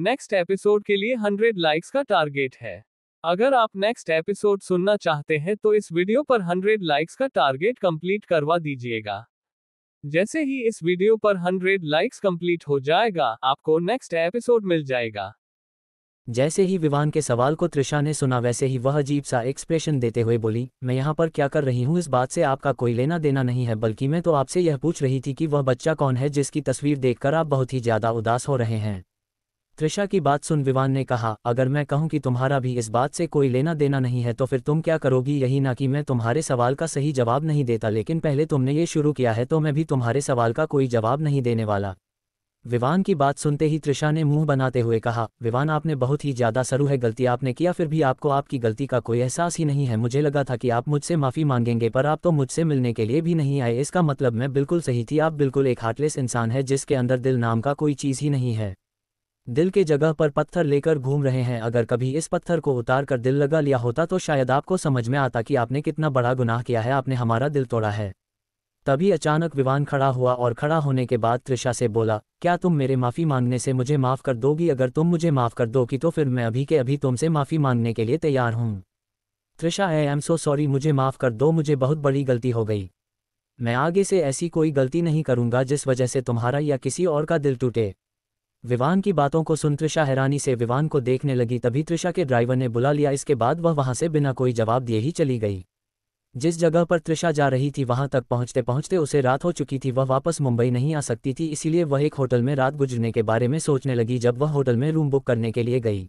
Next episode के लिए 100 likes का टारगेट है। अगर आप नेक्स्ट एपिसोड सुनना चाहते हैं तो इस वीडियो पर 100 लाइक्स का टारगेट कंप्लीट करवा दीजिएगा। जैसे ही इस वीडियो पर 100 लाइक्स कंप्लीट हो जाएगा, आपको नेक्स्ट एपिसोड मिल जाएगा। जैसे ही विवान के सवाल को त्रिशा ने सुना, वैसे ही वह अजीब सा एक्सप्रेशन देते हुए बोली, मैं यहाँ पर क्या कर रही हूँ? इस बात से आपका कोई लेना देना नहीं है, बल्कि मैं तो आपसे यह पूछ रही थी कि वह बच्चा कौन है जिसकी तस्वीर देखकर आप बहुत ही ज़्यादा उदास हो रहे हैं। त्रिशा की बात सुन विवान ने कहा, अगर मैं कहूँ कि तुम्हारा भी इस बात से कोई लेना देना नहीं है तो फिर तुम क्या करोगी? यही ना कि मैं तुम्हारे सवाल का सही जवाब नहीं देता, लेकिन पहले तुमने ये शुरू किया है तो मैं भी तुम्हारे सवाल का कोई जवाब नहीं देने वाला विवान की बात सुनते ही त्रिशा ने मुँह बनाते हुए कहा, विवान, आपने बहुत ही ज़्यादा सरू है, गलती आपने किया, फिर भी आपको आपकी गलती का कोई एहसास ही नहीं है। मुझे लगा था कि आप मुझसे माफ़ी मांगेंगे, पर आप तो मुझसे मिलने के लिए भी नहीं आए, इसका मतलब मैं बिल्कुल सही थी, आप बिल्कुल एक हार्टलेस इंसान है, जिसके अंदर दिल नाम का कोई चीज़ ही नहीं है। दिल के जगह पर पत्थर लेकर घूम रहे हैं। अगर कभी इस पत्थर को उतार कर दिल लगा लिया होता तो शायद आपको समझ में आता कि आपने कितना बड़ा गुनाह किया है, आपने हमारा दिल तोड़ा है। तभी अचानक विवान खड़ा हुआ और खड़ा होने के बाद त्रिशा से बोला, क्या तुम मेरे माफ़ी मांगने से मुझे माफ़ कर दोगी? अगर तुम मुझे माफ़ कर दोगी तो फिर मैं अभी के अभी तुमसे माफ़ी मांगने के लिए तैयार हूँ Trisha I am so sorry मुझे माफ़ कर दो, मुझे बहुत बड़ी गलती हो गई। मैं आगे से ऐसी कोई गलती नहीं करूँगा जिस वजह से तुम्हारा या किसी और का दिल टूटे। विवान की बातों को सुन त्रिशा हैरानी से विवान को देखने लगी, तभी त्रिशा के ड्राइवर ने बुला लिया। इसके बाद वह वहाँ से बिना कोई जवाब दिए ही चली गई। जिस जगह पर त्रिशा जा रही थी, वहाँ तक पहुँचते पहुँचते उसे रात हो चुकी थी। वह वापस मुंबई नहीं आ सकती थी, इसीलिए वह एक होटल में रात गुजरने के बारे में सोचने लगी। जब वह होटल में रूम बुक करने के लिए गई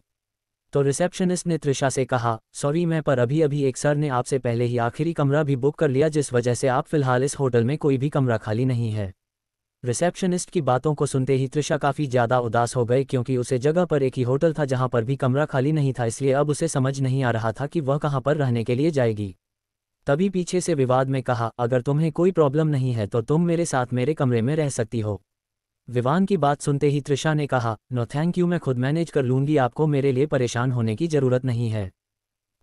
तो रिसेप्शनिस्ट ने त्रिशा से कहा, सॉरी मैं, पर अभी अभी एक सर ने आपसे पहले ही आखिरी कमरा भी बुक कर लिया, जिस वजह से आप फ़िलहाल इस होटल में कोई भी कमरा खाली नहीं है। रिसेप्शनिस्ट की बातों को सुनते ही त्रिशा काफ़ी ज़्यादा उदास हो गए क्योंकि उसे जगह पर एक ही होटल था जहाँ पर भी कमरा खाली नहीं था, इसलिए अब उसे समझ नहीं आ रहा था कि वह कहाँ पर रहने के लिए जाएगी। तभी पीछे से विवाद में कहा, अगर तुम्हें कोई प्रॉब्लम नहीं है तो तुम मेरे साथ मेरे कमरे में रह सकती हो। विवान की बात सुनते ही त्रिशा ने कहा, नो, थैंक यू, मैं खुद मैनेज कर लूँगी, आपको मेरे लिए परेशान होने की ज़रूरत नहीं है।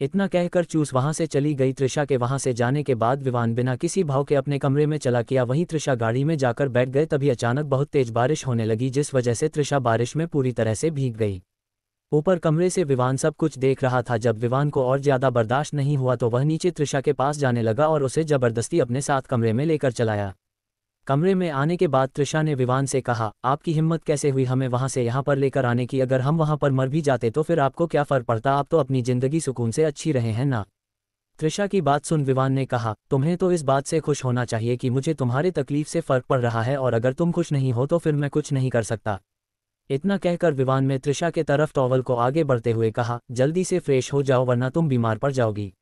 इतना कहकर चूस वहाँ से चली गई त्रिशा के वहाँ से जाने के बाद विवान बिना किसी भाव के अपने कमरे में चला किया। वहीं त्रिशा गाड़ी में जाकर बैठ गए, तभी अचानक बहुत तेज बारिश होने लगी, जिस वजह से त्रिशा बारिश में पूरी तरह से भीग गई। ऊपर कमरे से विवान सब कुछ देख रहा था। जब विवान को और ज़्यादा बर्दाश्त नहीं हुआ तो वह नीचे त्रिशा के पास जाने लगा और उसे ज़बरदस्ती अपने साथ कमरे में लेकर चलाया। कमरे में आने के बाद त्रिशा ने विवान से कहा, आपकी हिम्मत कैसे हुई हमें वहाँ से यहाँ पर लेकर आने की? अगर हम वहाँ पर मर भी जाते तो फिर आपको क्या फ़र्क पड़ता? आप तो अपनी ज़िंदगी सुकून से अच्छी रहे हैं ना? त्रिशा की बात सुन विवान ने कहा, तुम्हें तो इस बात से खुश होना चाहिए कि मुझे तुम्हारे तकलीफ़ से फ़र्क पड़ रहा है और अगर तुम खुश नहीं हो तो फिर मैं कुछ नहीं कर सकता। इतना कहकर विवान में त्रिशा के तरफ़ टॉवल को आगे बढ़ते हुए कहा, जल्दी से फ्रेश हो जाओ वरना तुम बीमार पड़ जाओगी।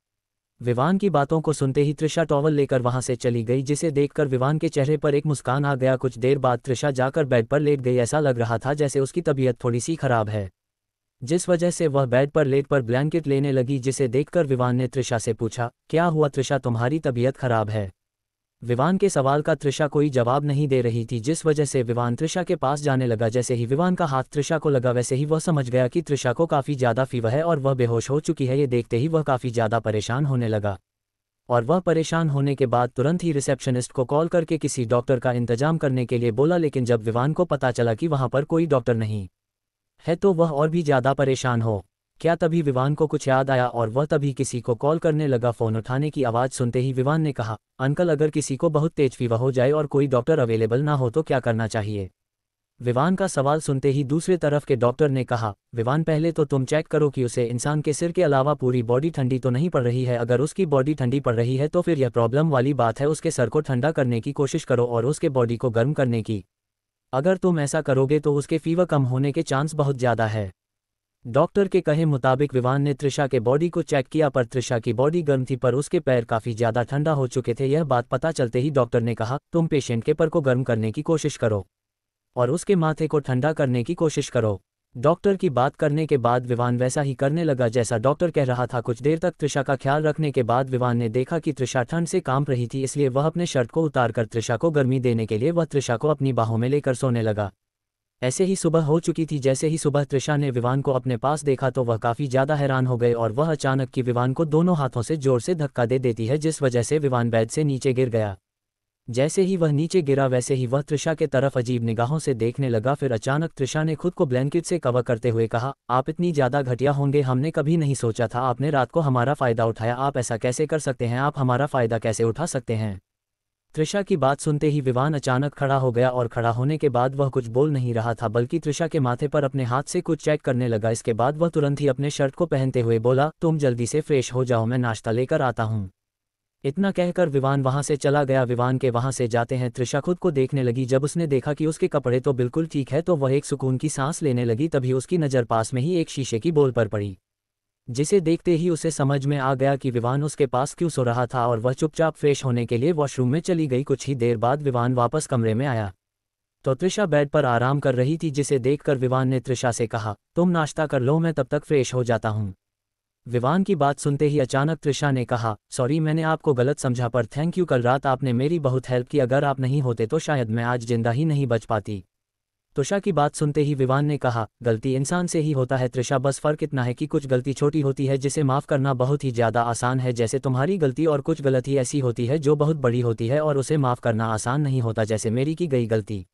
विवान की बातों को सुनते ही त्रिषा टॉवल लेकर वहाँ से चली गई, जिसे देखकर विवान के चेहरे पर एक मुस्कान आ गया। कुछ देर बाद त्रिषा जाकर बेड पर लेट गई, ऐसा लग रहा था जैसे उसकी तबीयत थोड़ी सी खराब है। जिस वजह से वह बेड पर लेट पर ब्लैंकेट लेने लगी, जिसे देखकर विवान ने त्रिषा से पूछा, क्या हुआ त्रिशा तुम्हारी तबीयत खराब है? विवान के सवाल का त्रिशा कोई जवाब नहीं दे रही थी, जिस वजह से विवान त्रिशा के पास जाने लगा। जैसे ही विवान का हाथ त्रिशा को लगा, वैसे ही वह समझ गया कि त्रिशा को काफ़ी ज़्यादा फीवर है और वह बेहोश हो चुकी है। ये देखते ही वह काफ़ी ज़्यादा परेशान होने लगा और वह परेशान होने के बाद तुरंत ही रिसेप्शनिस्ट को कॉल करके किसी डॉक्टर का इंतज़ाम करने के लिए बोला, लेकिन जब विवान को पता चला कि वहाँ पर कोई डॉक्टर नहीं है तो वह और भी ज़्यादा परेशान हो। क्या तभी विवान को कुछ याद आया और वह तभी किसी को कॉल करने लगा, फ़ोन उठाने की आवाज़ सुनते ही विवान ने कहा, अंकल, अगर किसी को बहुत तेज फीवर हो जाए और कोई डॉक्टर अवेलेबल ना हो तो क्या करना चाहिए? विवान का सवाल सुनते ही दूसरे तरफ़ के डॉक्टर ने कहा, विवान, पहले तो तुम चेक करो कि उसे इंसान के सिर के अलावा पूरी बॉडी ठंडी तो नहीं पड़ रही है। अगर उसकी बॉडी ठंडी पड़ रही है तो फिर यह प्रॉब्लम वाली बात है। उसके सर को ठंडा करने की कोशिश करो और उसके बॉडी को गर्म करने की। अगर तुम ऐसा करोगे तो उसके फीवर कम होने के चांस बहुत ज़्यादा है। डॉक्टर के कहे मुताबिक विवान ने त्रिशा के बॉडी को चेक किया, पर त्रिशा की बॉडी गर्म थी, पर उसके पैर काफ़ी ज़्यादा ठंडा हो चुके थे। यह बात पता चलते ही डॉक्टर ने कहा, तुम पेशेंट के पर को गर्म करने की कोशिश करो और उसके माथे को ठंडा करने की कोशिश करो। डॉक्टर की बात करने के बाद विवान वैसा ही करने लगा जैसा डॉक्टर कह रहा था। कुछ देर तक त्रिशा का ख्याल रखने के बाद विवान ने देखा कि त्रिशा ठंड से काँप रही थी, इसलिए वह अपने शर्ट को उतारकर त्रिशा को गर्मी देने के लिए वह त्रिशा को अपनी बाहों में लेकर सोने लगा। ऐसे ही सुबह हो चुकी थी, जैसे ही सुबह त्रिशा ने विवान को अपने पास देखा तो वह काफ़ी ज़्यादा हैरान हो गए और वह अचानक की विवान को दोनों हाथों से ज़ोर से धक्का दे देती है, जिस वजह से विवान बैद से नीचे गिर गया। जैसे ही वह नीचे गिरा, वैसे ही वह त्रिशा के तरफ़ अजीब निगाहों से देखने लगा। फिर अचानक त्रिशा ने खुद को ब्लैंकेट से कवर करते हुए कहा, आप इतनी ज़्यादा घटिया होंगे, हमने कभी नहीं सोचा था, आपने रात को हमारा फ़ायदा उठाया, आप ऐसा कैसे कर सकते हैं, आप हमारा फ़ायदा कैसे उठा सकते हैं? त्रिशा की बात सुनते ही विवान अचानक खड़ा हो गया और खड़ा होने के बाद वह कुछ बोल नहीं रहा था, बल्कि त्रिशा के माथे पर अपने हाथ से कुछ चेक करने लगा। इसके बाद वह तुरंत ही अपने शर्ट को पहनते हुए बोला, तुम जल्दी से फ्रेश हो जाओ, मैं नाश्ता लेकर आता हूँ। इतना कहकर विवान वहाँ से चला गया। विवान के वहाँ से जाते हैं। त्रिशा खुद को देखने लगी। जब उसने देखा कि उसके कपड़े तो बिल्कुल ठीक है तो वह एक सुकून की सांस लेने लगी, तभी उसकी नज़र पास में ही एक शीशे की बोल पर पड़ी। जिसे देखते ही उसे समझ में आ गया कि विवान उसके पास क्यों सो रहा था और वह चुपचाप फ्रेश होने के लिए वॉशरूम में चली गई। कुछ ही देर बाद विवान वापस कमरे में आया। तो त्रिशा बेड पर आराम कर रही थी, जिसे देखकर विवान ने त्रिशा से कहा, तुम नाश्ता कर लो, मैं तब तक फ्रेश हो जाता हूँ। विवान की बात सुनते ही अचानक त्रिशा ने कहा, सॉरी, मैंने आपको गलत समझा, पर थैंक यू, कल रात आपने मेरी बहुत हेल्प की, अगर आप नहीं होते तो शायद मैं आज ज़िंदा ही नहीं बच पाती। तुषा की बात सुनते ही विवान ने कहा, गलती इंसान से ही होता है त्रिषा बस फ़र्क इतना है कि कुछ गलती छोटी होती है, जिसे माफ़ करना बहुत ही ज़्यादा आसान है, जैसे तुम्हारी गलती और कुछ गलती ऐसी होती है, जो बहुत बड़ी होती है, और उसे माफ़ करना आसान नहीं होता, जैसे मेरी की गई गलती।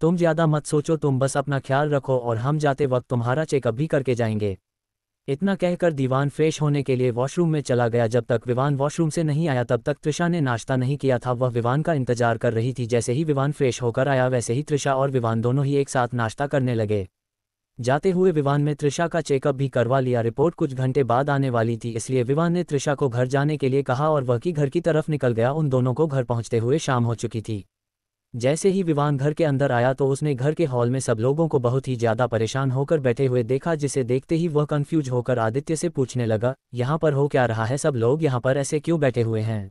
तुम ज़्यादा मत सोचो, तुम बस अपना ख्याल रखो, और हम जाते वक्त तुम्हारा चेकअप भी करके जाएँगे। इतना कहकर दीवान फ्रेश होने के लिए वॉशरूम में चला गया जब तक विवान वॉशरूम से नहीं आया तब तक त्रिशा ने नाश्ता नहीं किया था। वह विवान का इंतज़ार कर रही थी। जैसे ही विवान फ्रेश होकर आया, वैसे ही त्रिशा और विवान दोनों ही एक साथ नाश्ता करने लगे। जाते हुए विवान में त्रिशा का चेकअप भी करवा लिया। रिपोर्ट कुछ घंटे बाद आने वाली थी, इसलिए विवान ने त्रिशा को घर जाने के लिए कहा और वह की घर की तरफ़ निकल गया। उन दोनों को घर पहुँचते हुए शाम हो चुकी थी। जैसे ही विवान घर के अंदर आया तो उसने घर के हॉल में सब लोगों को बहुत ही ज़्यादा परेशान होकर बैठे हुए देखा, जिसे देखते ही वह कंफ्यूज होकर आदित्य से पूछने लगा, यहाँ पर हो क्या रहा है? सब लोग यहाँ पर ऐसे क्यों बैठे हुए हैं?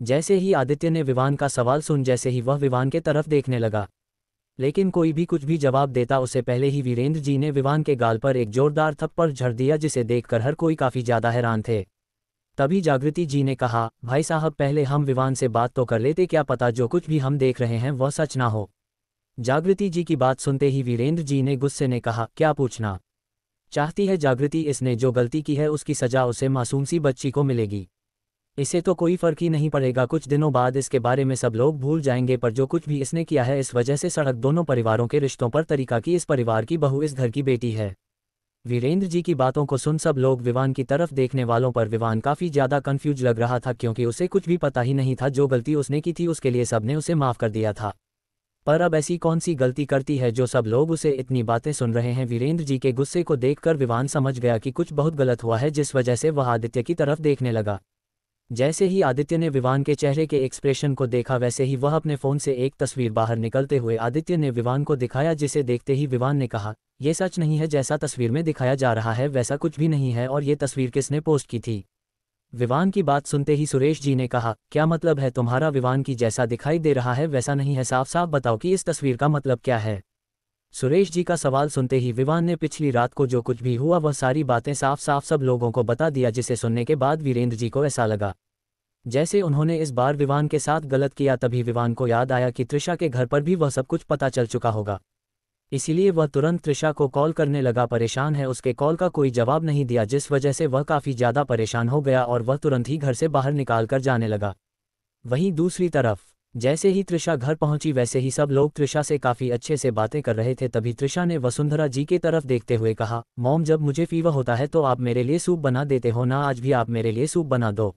जैसे ही आदित्य ने विवान का सवाल सुन, जैसे ही वह विवान के तरफ़ देखने लगा। लेकिन कोई भी कुछ भी जवाब देता उससे पहले ही वीरेंद्र जी ने विवान के गाल पर एक जोरदार थप्पड़ झड़ दिया, जिसे देखकर हर कोई काफ़ी ज़्यादा हैरान थे। तभी जागृति जी ने कहा, भाई साहब, पहले हम विवान से बात तो कर लेते, क्या पता जो कुछ भी हम देख रहे हैं वह सच ना हो। जागृति जी की बात सुनते ही वीरेंद्र जी ने गुस्से ने कहा, क्या पूछना? चाहती है जागृति इसने जो गलती की है उसकी सजा उसे मासूम सी बच्ची को मिलेगी। इसे तो कोई फ़र्क ही नहीं पड़ेगा, कुछ दिनों बाद इसके बारे में सब लोग भूल जाएँगे, पर जो कुछ भी इसने किया है इस वजह से सड़क दोनों परिवारों के रिश्तों पर तरीका की इस परिवार की बहू इस घर की बेटी है। वीरेंद्र जी की बातों को सुन सब लोग विवान की तरफ़ देखने वालों पर विवान काफ़ी ज़्यादा कंफ्यूज लग रहा था क्योंकि उसे कुछ भी पता ही नहीं था, जो गलती उसने की थी उसके लिए सबने उसे माफ़ कर दिया था। पर अब ऐसी कौन सी गलती करती है जो सब लोग उसे इतनी बातें सुन रहे हैं? वीरेंद्र जी के गुस्से को देखकर विवान समझ गया कि कुछ बहुत गलत हुआ है, जिस वजह से वह आदित्य की तरफ़ देखने लगा। जैसे ही आदित्य ने विवान के चेहरे के एक्सप्रेशन को देखा, वैसे ही वह अपने फ़ोन से एक तस्वीर बाहर निकलते हुए आदित्य ने विवान को दिखाया, जिसे देखते ही विवान ने कहा यह सच नहीं है जैसा तस्वीर में दिखाया जा रहा है, वैसा कुछ भी नहीं है और ये तस्वीर किसने पोस्ट की थी? विवान की बात सुनते ही सुरेश जी ने कहा, क्या मतलब है तुम्हारा विवान की जैसा दिखाई दे रहा है, वैसा नहीं है? साफ़ साफ़ बताओ कि इस तस्वीर का मतलब क्या है? सुरेश जी का सवाल सुनते ही विवान ने पिछली रात को जो कुछ भी हुआ, वह सारी बातें साफ़ साफ़ सब लोगों को बता दिया, जिसे सुनने के बाद वीरेंद्र जी को ऐसा लगा। जैसे उन्होंने इस बार विवान के साथ गलत किया, तभी विवान को याद आया कि त्रिशा के घर पर भी वह सब कुछ पता चल चुका होगा। इसीलिए वह तुरंत त्रिशा को कॉल करने लगा। परेशान है, उसके कॉल का कोई जवाब नहीं दिया, जिस वजह से वह काफ़ी ज़्यादा परेशान हो गया और वह तुरंत ही घर से बाहर निकाल कर जाने लगा। वहीं दूसरी तरफ़, जैसे ही त्रिशा घर पहुँची, वैसे ही सब लोग त्रिशा से काफ़ी अच्छे से बातें कर रहे थे। तभी त्रिशा ने वसुंधरा जी की तरफ़ देखते हुए कहा, मॉम, जब मुझे फीवर होता है तो आप मेरे लिए सूप बना देते हो ना? आज भी आप मेरे लिए सूप बना दो।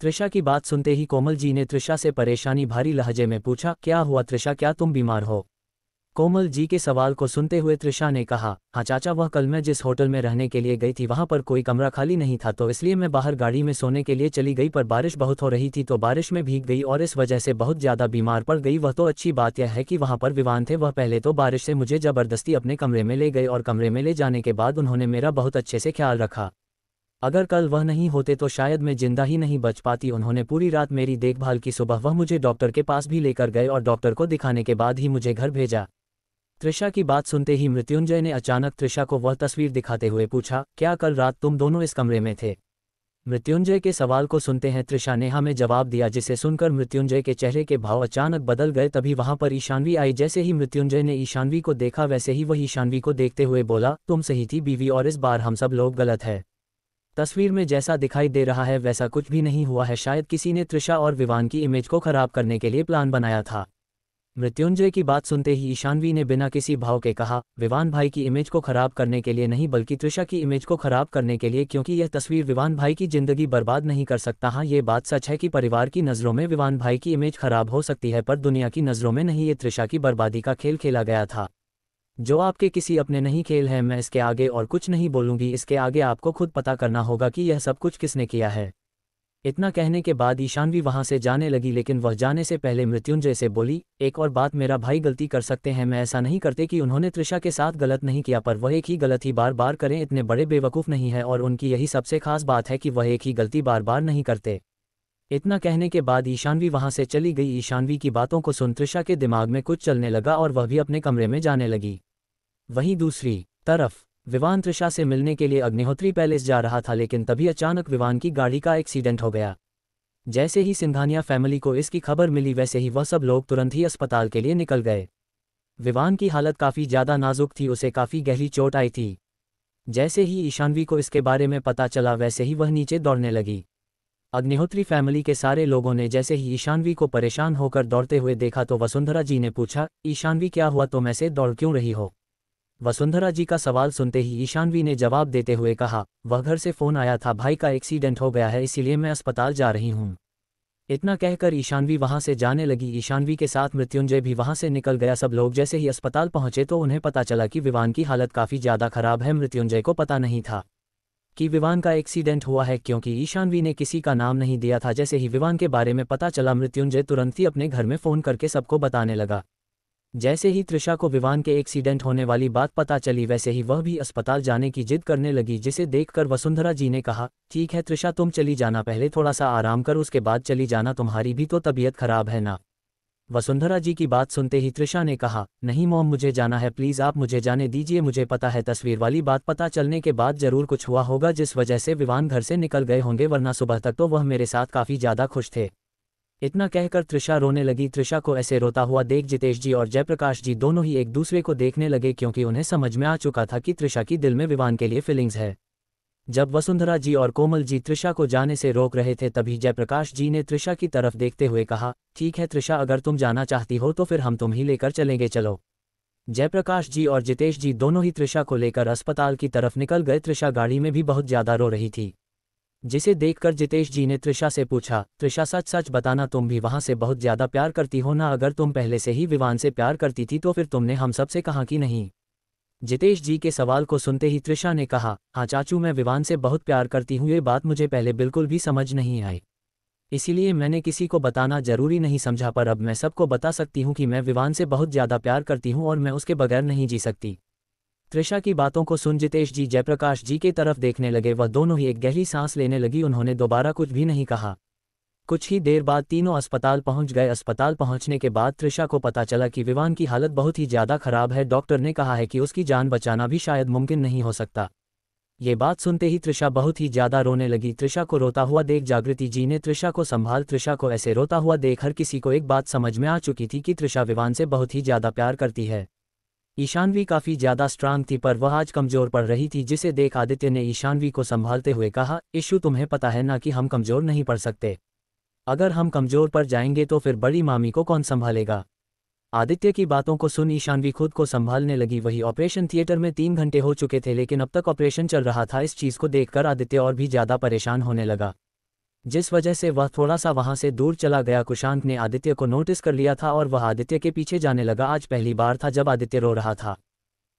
त्रिशा की बात सुनते ही कोमल जी ने त्रिशा से परेशानी भारी लहजे में पूछा, क्या हुआ त्रिशा? क्या तुम बीमार हो? कोमल जी के सवाल को सुनते हुए त्रिशा ने कहा हाँ चाचा, वह कल मैं जिस होटल में रहने के लिए गई थी, वहाँ पर कोई कमरा खाली नहीं था तो इसलिए मैं बाहर गाड़ी में सोने के लिए चली गई, पर बारिश बहुत हो रही थी तो बारिश में भीग गई और इस वजह से बहुत ज़्यादा बीमार पड़ गई। वह तो अच्छी बात यह है कि वहाँ पर विवान थे, वह पहले तो बारिश से मुझे ज़बरदस्ती अपने कमरे में ले गए और कमरे में ले जाने के बाद उन्होंने मेरा बहुत अच्छे से ख्याल रखा। अगर कल वह नहीं होते तो शायद मैं ज़िंदा ही नहीं बच पाती, उन्होंने पूरी रात मेरी देखभाल की, सुबह वह मुझे डॉक्टर के पास भी लेकर गए और डॉक्टर को दिखाने के बाद ही मुझे घर भेजा। त्रिशा की बात सुनते ही मृत्युंजय ने अचानक त्रिशा को वह तस्वीर दिखाते हुए पूछा, क्या कल रात तुम दोनों इस कमरे में थे? मृत्युंजय के सवाल को सुनते हैं त्रिशा ने हमें जवाब दिया, जिसे सुनकर मृत्युंजय के चेहरे के भाव अचानक बदल गए। तभी वहाँ पर ईशानवी आई, जैसे ही मृत्युंजय ने ईशानवी को देखा, वैसे ही वह ईशानवी को देखते हुए बोला, तुम सही थी बीवी और इस बार हम सब लोग गलत है। तस्वीर में जैसा दिखाई दे रहा है, वैसा कुछ भी नहीं हुआ है। शायद किसी ने त्रिशा और विवान की इमेज को खराब करने के लिए प्लान बनाया था। मृत्युंजय की बात सुनते ही ईशानवी ने बिना किसी भाव के कहा, विवान भाई की इमेज को खराब करने के लिए नहीं बल्कि त्रिशा की इमेज को खराब करने के लिए क्योंकि यह तस्वीर विवान भाई की ज़िंदगी बर्बाद नहीं कर सकता। हाँ ये बात सच है कि परिवार की नज़रों में विवान भाई की इमेज खराब हो सकती है, पर दुनिया की नज़रों में नहीं, ये त्रिशा की बर्बादी का खेल खेला गया था। जो आपके किसी अपने नहीं खेल है, मैं इसके आगे और कुछ नहीं बोलूँगी, इसके आगे आपको खुद पता करना होगा कि यह सब कुछ किसने किया है। इतना कहने के बाद ईशानवी वहाँ से जाने लगी, लेकिन वह जाने से पहले मृत्युंजय से बोली, एक और बात मेरा भाई गलती कर सकते हैं, मैं ऐसा नहीं करते कि उन्होंने त्रिशा के साथ गलत नहीं किया, पर वह एक ही गलत ही बार बार करें, इतने बड़े बेवकूफ़ नहीं है, और उनकी यही सबसे खास बात है कि वह एक ही गलती बार बार नहीं करते. इतना कहने के बाद ईशानवी वहाँ से चली गई। ईशानवी की बातों को सुन त्रिशा के दिमाग में कुछ चलने लगा और वह भी अपने कमरे में जाने लगी। वहीं दूसरी तरफ़ विवान त्रिशा से मिलने के लिए अग्निहोत्री पैलेस जा रहा था लेकिन तभी अचानक विवान की गाड़ी का एक्सीडेंट हो गया। जैसे ही सिंघानिया फैमिली को इसकी खबर मिली, वैसे ही वह सब लोग तुरंत ही अस्पताल के लिए निकल गए। विवान की हालत काफ़ी ज़्यादा नाजुक थी, उसे काफ़ी गहरी चोट आई थी। जैसे ही ईशानवी को इसके बारे में पता चला, वैसे ही वह नीचे दौड़ने लगी। अग्निहोत्री फैमिली के सारे लोगों ने जैसे ही ईशानवी को परेशान होकर दौड़ते हुए देखा तो वसुंधरा जी ने पूछा, ईशानवी, क्या हुआ? तुम ऐसे दौड़ क्यों रही हो? वसुंधरा जी का सवाल सुनते ही ईशानवी ने जवाब देते हुए कहा, वह घर से फ़ोन आया था, भाई का एक्सीडेंट हो गया है, इसीलिए मैं अस्पताल जा रही हूँ। इतना कहकर ईशानवी वहाँ से जाने लगी। ईशानवी के साथ मृत्युंजय भी वहाँ से निकल गया। सब लोग जैसे ही अस्पताल पहुँचे तो उन्हें पता चला कि विवान की हालत काफ़ी ज़्यादा खराब है, मृत्युंजय को पता नहीं था कि विवान का एक्सीडेंट हुआ है, क्योंकि ईशानवी ने किसी का नाम नहीं दिया था। जैसे ही विवान के बारे में पता चला, मृत्युंजय तुरंत ही अपने घर में फ़ोन करके सबको बताने लगा। जैसे ही त्रिशा को विवान के एक्सीडेंट होने वाली बात पता चली, वैसे ही वह भी अस्पताल जाने की जिद करने लगी, जिसे देखकर वसुंधरा जी ने कहा, ठीक है त्रिशा तुम चली जाना, पहले थोड़ा सा आराम कर, उसके बाद चली जाना, तुम्हारी भी तो तबीयत खराब है ना? वसुंधरा जी की बात सुनते ही त्रिशा ने कहा, नहीं मोम, मुझे जाना है, प्लीज़ आप मुझे जाने दीजिए, मुझे पता है तस्वीर वाली बात पता चलने के बाद ज़रूर कुछ हुआ होगा, जिस वजह से विवान घर से निकल गए होंगे, वरना सुबह तक तो वह मेरे साथ काफ़ी ज़्यादा खुश थे। इतना कहकर त्रिशा रोने लगी। त्रिशा को ऐसे रोता हुआ देख जितेश जी और जयप्रकाश जी दोनों ही एक दूसरे को देखने लगे क्योंकि उन्हें समझ में आ चुका था कि त्रिशा की दिल में विवान के लिए फीलिंग्स है। जब वसुंधरा जी और कोमल जी त्रिशा को जाने से रोक रहे थे तभी जयप्रकाश जी ने त्रिशा की तरफ़ देखते हुए कहा, ठीक है त्रिशा अगर तुम जाना चाहती हो तो फिर हम तुम ही लेकर चलेंगे, चलो। जयप्रकाश जी और जितेश जी दोनों ही त्रिशा को लेकर अस्पताल की तरफ़ निकल गए। त्रिशा गाड़ी में भी बहुत ज़्यादा रो रही थी। जिसे देखकर जितेश जी ने त्रिशा से पूछा त्रिशा सच सच बताना तुम भी वहाँ से बहुत ज़्यादा प्यार करती हो ना? अगर तुम पहले से ही विवान से प्यार करती थी तो फिर तुमने हम सबसे कहा कि नहीं? जितेश जी के सवाल को सुनते ही त्रिशा ने कहा हाँ चाचू, मैं विवान से बहुत प्यार करती हूँ, ये बात मुझे पहले बिल्कुल भी समझ नहीं आई। इसीलिए मैंने किसी को बताना ज़रूरी नहीं समझा, पर अब मैं सबको बता सकती हूँ कि मैं विवान से बहुत ज़्यादा प्यार करती हूँ और मैं उसके बगैर नहीं जी सकती। त्रिशा की बातों को सुन जितेश जी जयप्रकाश जी की तरफ़ देखने लगे। वह दोनों ही एक गहरी सांस लेने लगी, उन्होंने दोबारा कुछ भी नहीं कहा। कुछ ही देर बाद तीनों अस्पताल पहुँच गए। अस्पताल पहुँचने के बाद त्रिशा को पता चला कि विवान की हालत बहुत ही ज़्यादा खराब है। डॉक्टर ने कहा है कि उसकी जान बचाना भी शायद मुमकिन नहीं हो सकता। ये बात सुनते ही त्रिशा बहुत ही ज़्यादा रोने लगी। त्रिशा को रोता हुआ देख जागृति जी ने त्रिशा को संभाल। त्रिशा को ऐसे रोता हुआ देख हर किसी को एक बात समझ में आ चुकी थी कि त्रिशा विवान से बहुत ही ज़्यादा प्यार करती है। ईशानवी काफ़ी ज़्यादा स्ट्रांग थी, पर वह आज कमज़ोर पड़ रही थी, जिसे देख आदित्य ने ईशानवी को संभालते हुए कहा, इशू, तुम्हें पता है ना कि हम कमज़ोर नहीं पड़ सकते। अगर हम कमज़ोर पड़ जाएँगे तो फिर बड़ी मामी को कौन संभालेगा? आदित्य की बातों को सुन ईशानवी खुद को संभालने लगी। वही ऑपरेशन थिएटर में तीन घंटे हो चुके थे, लेकिन अब तक ऑपरेशन चल रहा था। इस चीज़ को देखकर आदित्य और भी ज़्यादा परेशान होने लगा। जिस वजह से वह थोड़ा सा वहाँ से दूर चला गया, कुशांत ने आदित्य को नोटिस कर लिया था और वह आदित्य के पीछे जाने लगा। आज पहली बार था जब आदित्य रो रहा था।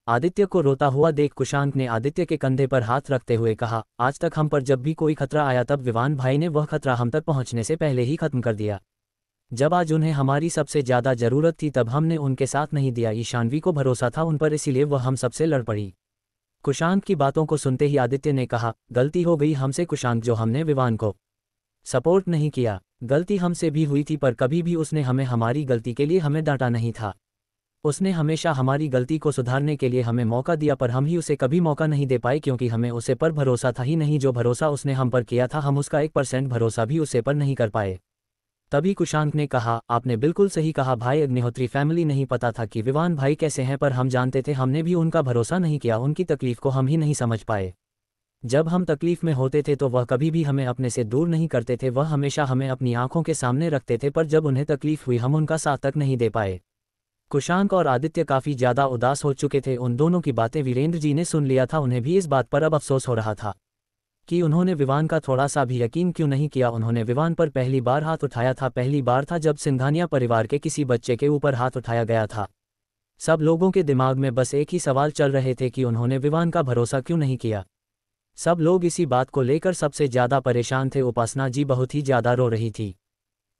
आदित्य को रोता हुआ देख कुशांत ने आदित्य के कंधे पर हाथ रखते हुए कहा, आज तक हम पर जब भी कोई खतरा आया तब विवान भाई ने वह खतरा हम तक पहुँचने से पहले ही खत्म कर दिया। जब आज उन्हें हमारी सबसे ज़्यादा ज़रूरत थी तब हमने उनके साथ नहीं दिया। ईशानवी को भरोसा था उन पर, इसीलिए वह हम सबसे लड़ पड़ी। कुशांत की बातों को सुनते ही आदित्य ने कहा, गलती हो गई हमसे कुशांत जो हमने विवान को सपोर्ट नहीं किया। गलती हमसे भी हुई थी, पर कभी भी उसने हमें हमारी गलती के लिए हमें डांटा नहीं था। उसने हमेशा हमारी गलती को सुधारने के लिए हमें मौका दिया, पर हम ही उसे कभी मौका नहीं दे पाए, क्योंकि हमें उसे पर भरोसा था ही नहीं। जो भरोसा उसने हम पर किया था, हम उसका एक परसेंट भरोसा भी उसे पर नहीं कर पाए। तभी कुशांत ने कहा, आपने बिल्कुल सही कहा भाई, अग्निहोत्री फैमिली नहीं पता था कि विवान भाई कैसे हैं, पर हम जानते थे हमने भी उनका भरोसा नहीं किया, उनकी तकलीफ़ को हम ही नहीं समझ पाए। जब हम तकलीफ़ में होते थे तो वह कभी भी हमें अपने से दूर नहीं करते थे। वह हमेशा हमें अपनी आँखों के सामने रखते थे, पर जब उन्हें तकलीफ़ हुई, हम उनका साथ तक नहीं दे पाए। कुशांक और आदित्य काफ़ी ज़्यादा उदास हो चुके थे। उन दोनों की बातें वीरेंद्र जी ने सुन लिया था, उन्हें भी इस बात पर अब अफसोस हो रहा था कि उन्होंने विवान का थोड़ा सा भी यकीन क्यों नहीं किया। उन्होंने विवान पर पहली बार हाथ उठाया था। पहली बार था जब सिंघानिया परिवार के किसी बच्चे के ऊपर हाथ उठाया गया था। सब लोगों के दिमाग में बस एक ही सवाल चल रहे थे कि उन्होंने विवान का भरोसा क्यों नहीं किया। सब लोग इसी बात को लेकर सबसे ज़्यादा परेशान थे। उपासना जी बहुत ही ज़्यादा रो रही थी।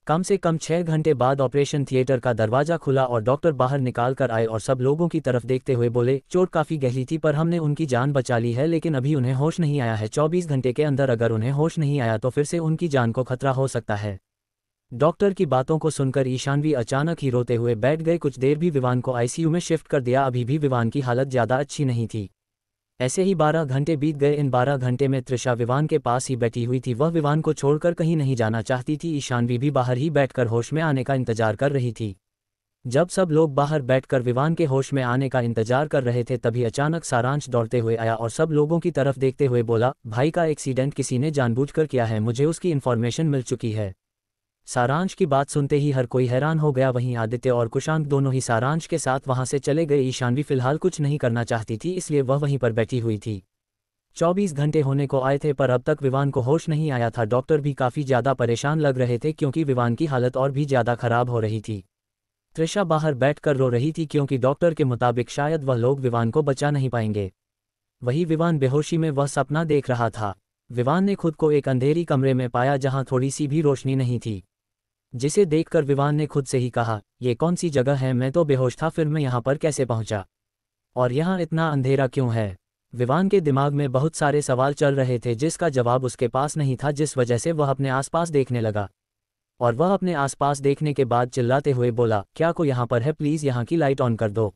कम से कम छह घंटे बाद ऑपरेशन थिएटर का दरवाज़ा खुला और डॉक्टर बाहर निकाल कर आए और सब लोगों की तरफ़ देखते हुए बोले, चोट काफ़ी गहरी थी, पर हमने उनकी जान बचा ली है, लेकिन अभी उन्हें होश नहीं आया है। चौबीस घंटे के अंदर अगर उन्हें होश नहीं आया तो फिर से उनकी जान को खतरा हो सकता है डॉक्टर की बातों को सुनकर ईशानवी अचानक ही रोते हुए बैठ गए। कुछ देर भी विवान को आईसीयू में शिफ्ट कर दिया। अभी भी विवान की हालत ज़्यादा अच्छी नहीं थी। ऐसे ही बारह घंटे बीत गए। इन बारह घंटे में त्रिषा विवान के पास ही बैठी हुई थी। वह विवान को छोड़कर कहीं नहीं जाना चाहती थी। ईशानवी भी बाहर ही बैठकर होश में आने का इंतज़ार कर रही थी। जब सब लोग बाहर बैठकर विवान के होश में आने का इंतज़ार कर रहे थे, तभी अचानक सारांश दौड़ते हुए आया और सब लोगों की तरफ़ देखते हुए बोला, भाई का एक्सीडेंट किसी ने जानबूझकर किया है। मुझे उसकी इन्फॉर्मेशन मिल चुकी है। सारांश की बात सुनते ही हर कोई हैरान हो गया। वहीं आदित्य और कुशांक दोनों ही सारांश के साथ वहाँ से चले गए। ईशानवी फ़िलहाल कुछ नहीं करना चाहती थी, इसलिए वह वहीं पर बैठी हुई थी। चौबीस घंटे होने को आए थे, पर अब तक विवान को होश नहीं आया था। डॉक्टर भी काफ़ी ज़्यादा परेशान लग रहे थे, क्योंकि विवान की हालत और भी ज़्यादा खराब हो रही थी। त्रिषा बाहर बैठकर रो रही थी, क्योंकि डॉक्टर के मुताबिक शायद वह लोग विवान को बचा नहीं पाएँगे। वही विवान बेहोशी में वह सपना देख रहा था। विवान ने खुद को एक अंधेरी कमरे में पाया, जहाँ थोड़ी सी भी रोशनी नहीं थी। जिसे देखकर विवान ने खुद से ही कहा, ये कौन सी जगह है? मैं तो बेहोश था, फिर मैं यहाँ पर कैसे पहुँचा? और यहाँ इतना अंधेरा क्यों है? विवान के दिमाग में बहुत सारे सवाल चल रहे थे, जिसका जवाब उसके पास नहीं था, जिस वजह से वह अपने आसपास देखने लगा। और वह अपने आसपास देखने के बाद चिल्लाते हुए बोला, क्या को यहाँ पर है? प्लीज़ यहाँ की लाइट ऑन कर दो।